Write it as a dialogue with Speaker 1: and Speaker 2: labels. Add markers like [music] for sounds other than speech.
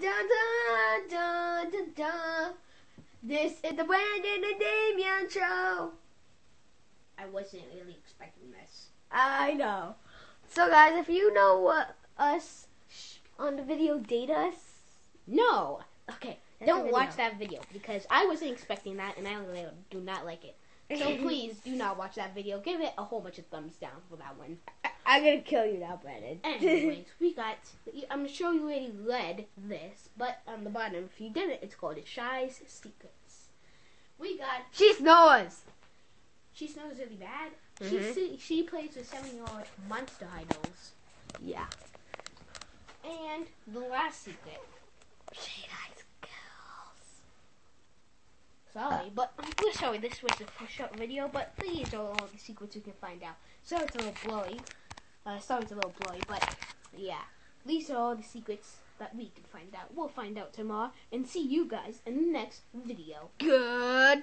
Speaker 1: dun, dun, dun, dun, dun. This is the Brandon and Damien show.
Speaker 2: I wasn't really expecting this.
Speaker 1: I know. So, guys, if you know what us on the video date us,
Speaker 2: No. Okay.
Speaker 1: That's
Speaker 2: don't watch that video because I wasn't expecting that, and I do not like it. So [laughs] please do not watch that video. Give it a whole bunch of thumbs down for that one.
Speaker 1: I'm gonna kill you now, Brandon.
Speaker 2: Anyways, [laughs] we got. I'm sure you already read this, but on the bottom, if you didn't, it's called Shi's Secrets. We got.
Speaker 1: she snores.
Speaker 2: She snows really bad.
Speaker 1: Mhm.
Speaker 2: She she plays with seven-year-old Monster High dolls.
Speaker 1: Yeah.
Speaker 2: And the last secret.
Speaker 1: She likes girls.
Speaker 2: Sorry, but we're sorry this was a short video, but these are all the secrets you can find out. So it's a little blurry. Uh, sorry it's a little blurry, but yeah. These are all the secrets that we can find out. We'll find out tomorrow and see you guys in the next video.
Speaker 1: Good